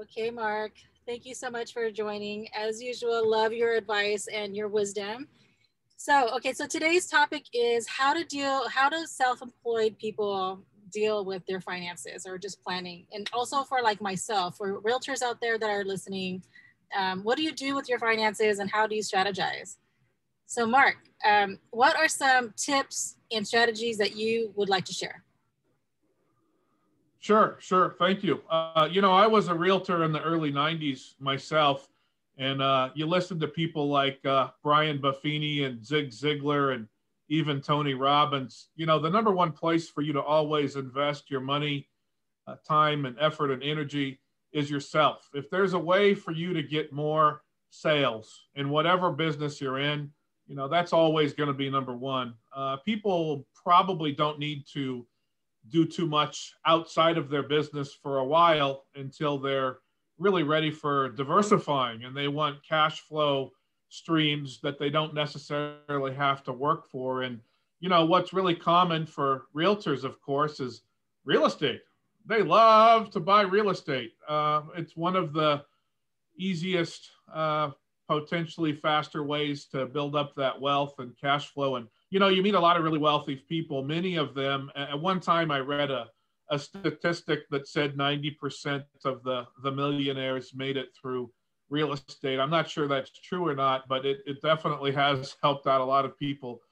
Okay, Mark. Thank you so much for joining. As usual, love your advice and your wisdom. So, okay, so today's topic is how to deal, how do self-employed people deal with their finances or just planning? And also for like myself, for realtors out there that are listening, um, what do you do with your finances and how do you strategize? So Mark, um, what are some tips and strategies that you would like to share? Sure, sure. Thank you. Uh, you know, I was a realtor in the early 90s myself, and uh, you listen to people like uh, Brian Buffini and Zig Ziglar and even Tony Robbins. You know, the number one place for you to always invest your money, uh, time, and effort and energy is yourself. If there's a way for you to get more sales in whatever business you're in, you know, that's always going to be number one. Uh, people probably don't need to do too much outside of their business for a while until they're really ready for diversifying and they want cash flow streams that they don't necessarily have to work for. And you know what's really common for realtors of course is real estate. They love to buy real estate. Uh, it's one of the easiest uh, potentially faster ways to build up that wealth and cash flow and you know, you meet a lot of really wealthy people. Many of them, at one time, I read a, a statistic that said 90% of the, the millionaires made it through real estate. I'm not sure that's true or not, but it, it definitely has helped out a lot of people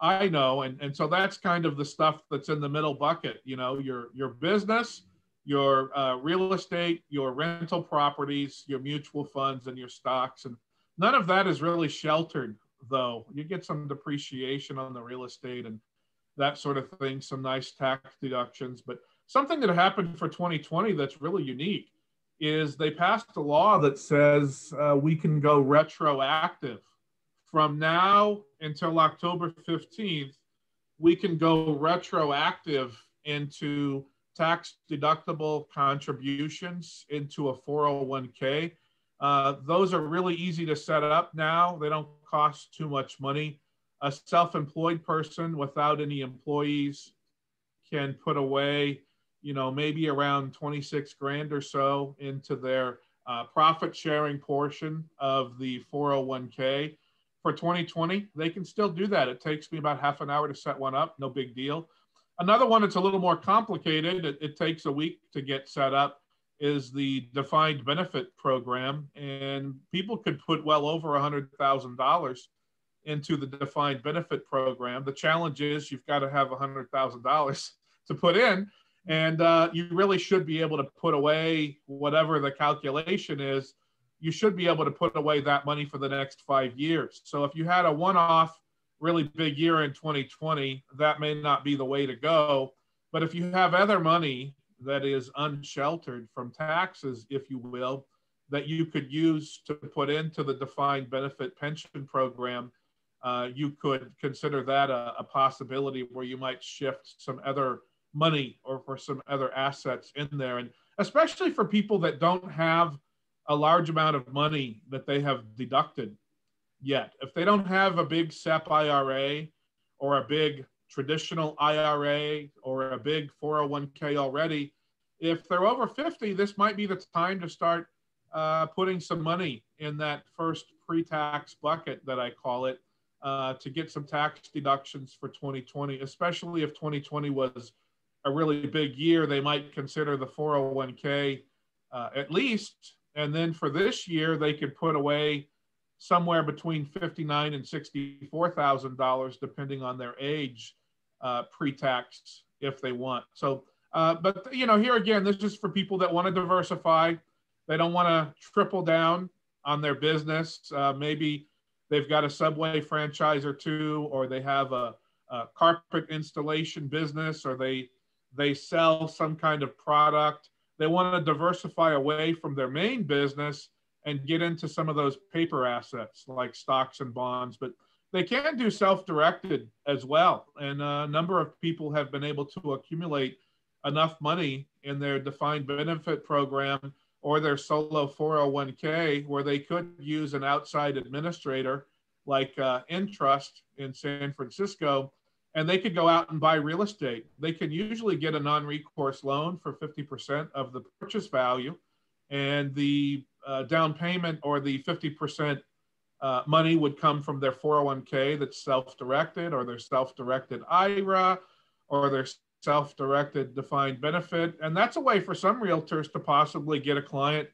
I know. And, and so that's kind of the stuff that's in the middle bucket, you know, your, your business, your uh, real estate, your rental properties, your mutual funds, and your stocks. And none of that is really sheltered though. You get some depreciation on the real estate and that sort of thing, some nice tax deductions. But something that happened for 2020 that's really unique is they passed a law that says uh, we can go retroactive from now until October 15th. We can go retroactive into tax deductible contributions into a 401k. Uh, those are really easy to set up now. They don't cost too much money. A self-employed person without any employees can put away, you know, maybe around 26 grand or so into their uh, profit sharing portion of the 401k. For 2020, they can still do that. It takes me about half an hour to set one up, no big deal. Another one that's a little more complicated, it, it takes a week to get set up is the defined benefit program, and people could put well over a $100,000 into the defined benefit program. The challenge is you've got to have a $100,000 to put in, and uh, you really should be able to put away whatever the calculation is. You should be able to put away that money for the next five years. So if you had a one off, really big year in 2020, that may not be the way to go. But if you have other money that is unsheltered from taxes, if you will, that you could use to put into the defined benefit pension program, uh, you could consider that a, a, possibility where you might shift some other money or for some other assets in there. And especially for people that don't have a large amount of money that they have deducted yet. If they don't have a big SEP IRA or a big traditional IRA or a big 401k already, if they're over 50, this might be the time to start uh, putting some money in that first pre tax bucket that I call it uh, to get some tax deductions for 2020, especially if 2020 was a really big year. They might consider the 401k uh, at least. And then for this year, they could put away somewhere between fifty-nine and sixty-four thousand dollars, depending on their age, uh, pre-tax, if they want. So, uh, but you know, here again, this is for people that want to diversify. They don't want to triple down on their business. Uh, maybe they've got a subway franchise or two, or they have a, a carpet installation business, or they they sell some kind of product. They want to diversify away from their main business and get into some of those paper assets like stocks and bonds. But they can do self-directed as well. And a number of people have been able to accumulate enough money in their defined benefit program or their solo 401k where they could use an outside administrator like uh, Entrust in San Francisco, and they could go out and buy real estate. They can usually get a non recourse loan for 50% of the purchase value and the uh, down payment or the 50% uh, money would come from their 401k that's self-directed or their self-directed IRA or their self-directed defined benefit. And that's a way for some realtors to possibly get a client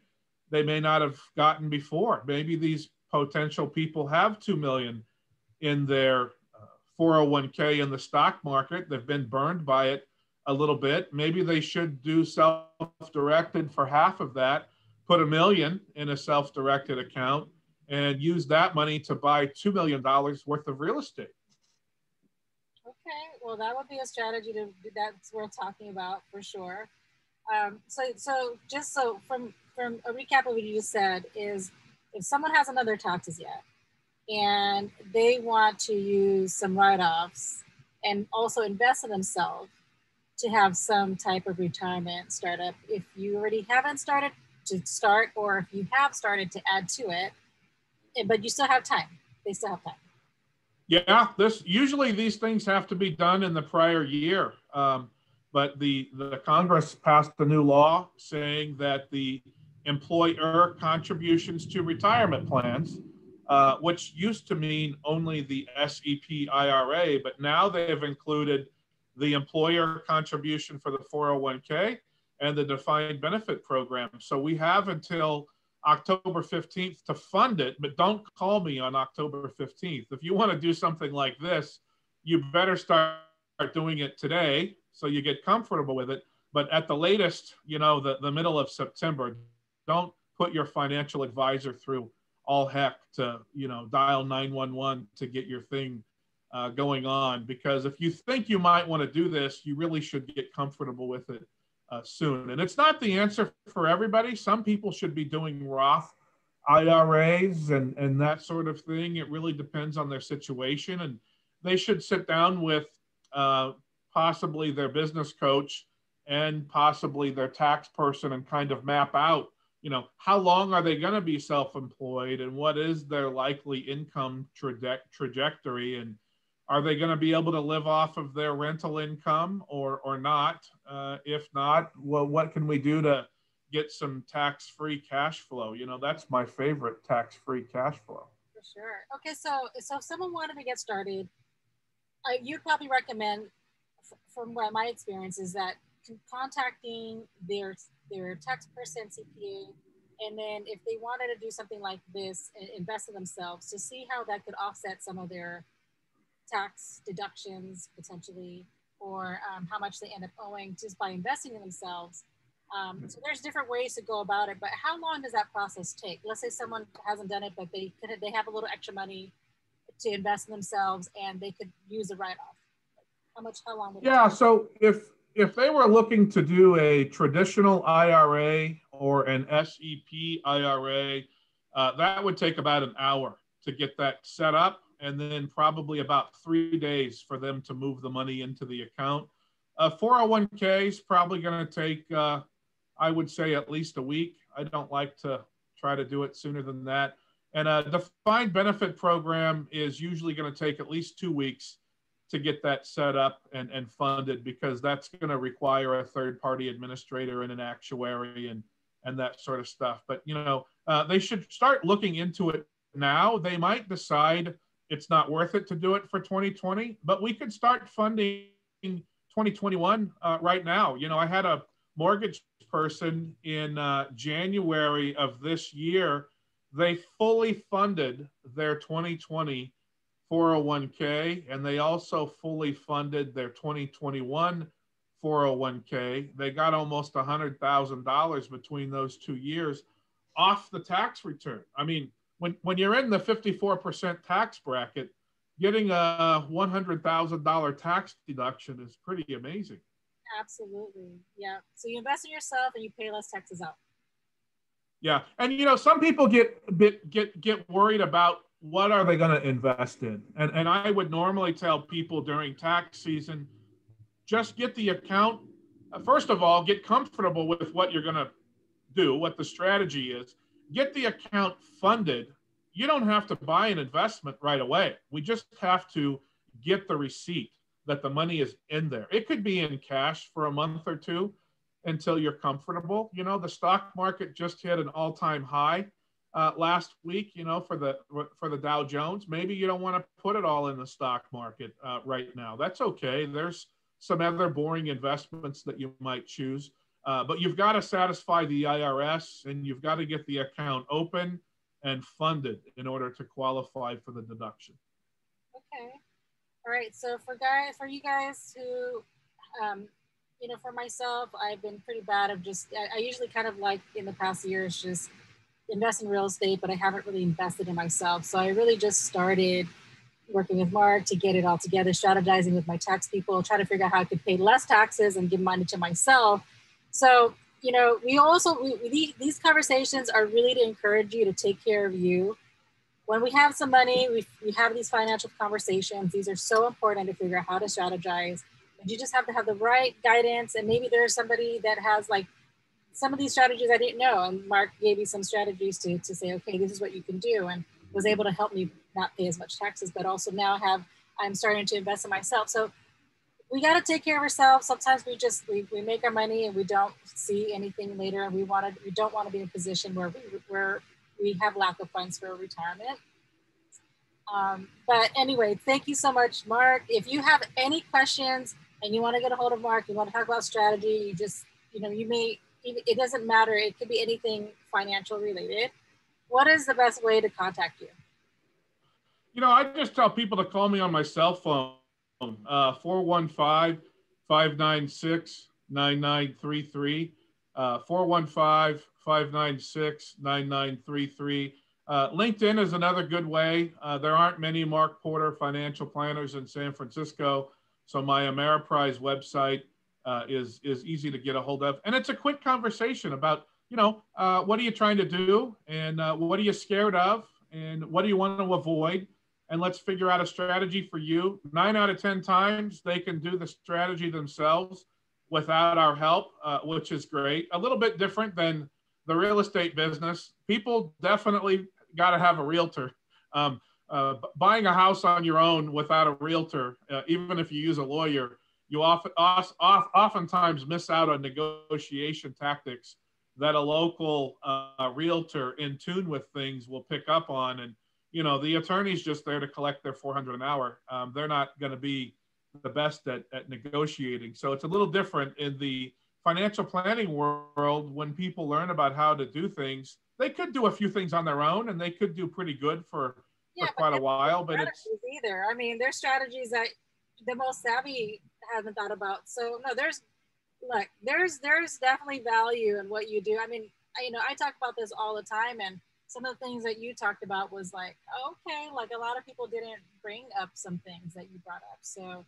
they may not have gotten before. Maybe these potential people have 2 million in their 401k uh, in the stock market. They've been burned by it a little bit. Maybe they should do self-directed for half of that, put a million in a self-directed account and use that money to buy $2 million worth of real estate. Okay, well, that would be a strategy to that's worth talking about for sure. Um, so, so just so from from a recap of what you said is, if someone hasn't done their taxes yet, and they want to use some write-offs and also invest in themselves to have some type of retirement startup. If you already haven't started to start, or if you have started to add to it, but you still have time. They still have time. Yeah, this usually these things have to be done in the prior year. Um, but the the Congress passed a new law saying that the employer contributions to retirement plans, uh, which used to mean only the SEP IRA, but now they have included the employer contribution for the 401k and the defined benefit program. So we have until October 15th to fund it, but don't call me on October 15th. If you want to do something like this, you better start doing it today so you get comfortable with it. But at the latest, you know, the, the middle of September, don't put your financial advisor through all heck to, you know, dial 911 to get your thing uh, going on. Because if you think you might want to do this, you really should get comfortable with it uh, soon. And it's not the answer for everybody. Some people should be doing Roth IRAs and, and that sort of thing. It really depends on their situation. And they should sit down with uh, possibly their business coach and possibly their tax person and kind of map out you know how long are they going to be self-employed and what is their likely income traje- trajectory and are they going to be able to live off of their rental income or or not? Uh, if not, well, what can we do to get some tax-free cash flow? You know, that's my favorite tax-free cash flow. For sure. Okay, so so if someone wanted to get started, I, you'd probably recommend, from what my experience is that contacting their their tax person CPA and then if they wanted to do something like this invest in themselves to see how that could offset some of their tax deductions potentially, or um, how much they end up owing just by investing in themselves. Um, so there's different ways to go about it, but how long does that process take? Let's say someone hasn't done it, but they could they have a little extra money to invest in themselves, and they could use a write-off. How much? How long? yeah. So if if they were looking to do a traditional IRA or an SEP IRA, uh, that would take about an hour to get that set up and then probably about three days for them to move the money into the account. A 401k is probably going to take, uh, I would say, at least a week. I don't like to try to do it sooner than that. And a defined benefit program is usually going to take at least two weeks to get that set up and, and funded because that's going to require a third party administrator and an actuary and, and that sort of stuff. But, you know, uh, they should start looking into it now. They might decide it's not worth it to do it for 2020, but we could start funding 2021 uh, right now. You know, I had a mortgage person in uh, January of this year. They fully funded their 2020 401k and they also fully funded their 2021 401k. They got almost $100,000 between those two years off the tax return. I mean, when when you're in the 54% tax bracket, getting a $100,000 tax deduction is pretty amazing. Absolutely. Yeah. So you invest in yourself and you pay less taxes out. Yeah. And you know, some people get bit get get worried about what are they going to invest in? And and I would normally tell people during tax season just get the account first of all, get comfortable with what you're going to do, what the strategy is get the account funded, you don't have to buy an investment right away. We just have to get the receipt that the money is in there. It could be in cash for a month or two, until you're comfortable. You know, the stock market just hit an all-time high uh, last week. You know, for the for the Dow Jones. Maybe you don't want to put it all in the stock market uh, right now. That's okay. There's some other boring investments that you might choose, uh, but you've got to satisfy the IRS and you've got to get the account open and funded in order to qualify for the deduction. Okay. All right. So for guys, for you guys who um, you know, for myself, I've been pretty bad of just, I, I usually kind of like in the past years, just invest in real estate, but I haven't really invested in myself. So I really just started working with Mark to get it all together, strategizing with my tax people, trying to figure out how I could pay less taxes and give money to myself. So, you know, we also, we, we, these conversations are really to encourage you to take care of you. When we have some money, we, we have these financial conversations. These are so important to figure out how to strategize And you just have to have the right guidance and maybe there's somebody that has like some of these strategies i didn't know and mark gave me some strategies to, to say okay this is what you can do and was able to help me not pay as much taxes but also now have i'm starting to invest in myself so we got to take care of ourselves sometimes we just we, we make our money and we don't see anything later and we want to we don't want to be in a position where we where we have lack of funds for retirement um, but anyway thank you so much mark if you have any questions and you want to get a hold of Mark, you want to talk about strategy, you just, you know, you may, it doesn't matter. It could be anything financial related. What is the best way to contact you? You know, I just tell people to call me on my cell phone, uh, 415 596 9933. Uh, 415 596 9933. Uh, LinkedIn is another good way. Uh, there aren't many Mark Porter financial planners in San Francisco. So my Ameriprise website uh, is is easy to get a hold of, and it's a quick conversation about you know uh, what are you trying to do, and uh, what are you scared of, and what do you want to avoid, and let's figure out a strategy for you. Nine out of ten times they can do the strategy themselves without our help, uh, which is great. A little bit different than the real estate business. People definitely got to have a realtor. Um, uh, buying a house on your own without a realtor, uh, even if you use a lawyer, you often, off, oftentimes miss out on negotiation tactics that a local uh, realtor in tune with things will pick up on. And, you know, the attorney's just there to collect their 400 an hour. Um, they're not going to be the best at, at negotiating. So it's a little different in the financial planning world when people learn about how to do things. They could do a few things on their own and they could do pretty good for yeah, for quite a while, but it's either. I mean, there's strategies that the most savvy haven't thought about. So no, there's look, there's there's definitely value in what you do. I mean, I, you know, I talk about this all the time, and some of the things that you talked about was like, okay, like a lot of people didn't bring up some things that you brought up. So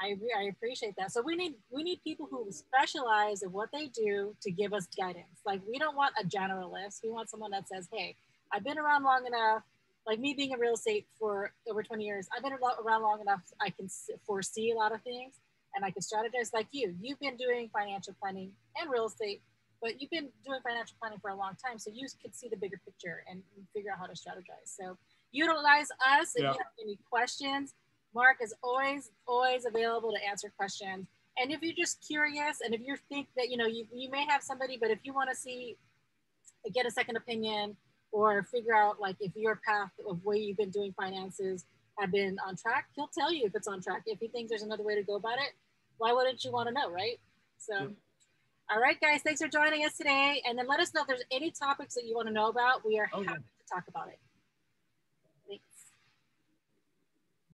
I, I appreciate that. So we need we need people who specialize in what they do to give us guidance. Like we don't want a generalist. We want someone that says, hey, I've been around long enough like me being in real estate for over 20 years, I've been around long enough. I can foresee a lot of things and I can strategize like you. You've been doing financial planning and real estate, but you've been doing financial planning for a long time. So you could see the bigger picture and figure out how to strategize. So utilize us if yeah. you have any questions. Mark is always, always available to answer questions. And if you're just curious and if you think that, you know, you, you may have somebody, but if you want to see, get a second opinion, or figure out like if your path of way you've been doing finances have been on track, he'll tell you if it's on track. If he thinks there's another way to go about it, why wouldn't you want to know, right? So, yeah. All right, guys, thanks for joining us today. And then let us know if there's any topics that you want to know about. We are oh, happy yeah. to talk about it.